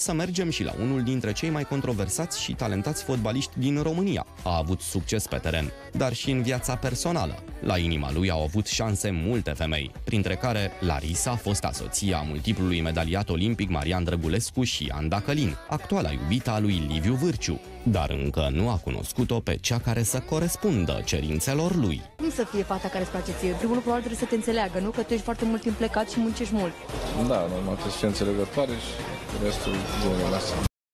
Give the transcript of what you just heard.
Să mergem și la unul dintre cei mai controversați și talentați fotbaliști din România. A avut succes pe teren, dar și în viața personală. La inima lui au avut șanse multe femei, printre care Larisa, fosta soție a multiplului medaliat olimpic Marian Drăgulescu și Anda Călin, actuala iubita a lui Liviu Vârciu, dar încă nu a cunoscut-o pe cea care să corespundă cerințelor lui. Cum să fie fata care îți place ție? Primul lucru probabil trebuie să te înțeleagă, nu? Că tu ești foarte mult timp plecat și muncești mult. Da, normal, trebuie să fie înțelegătoare și restul genul ăsta.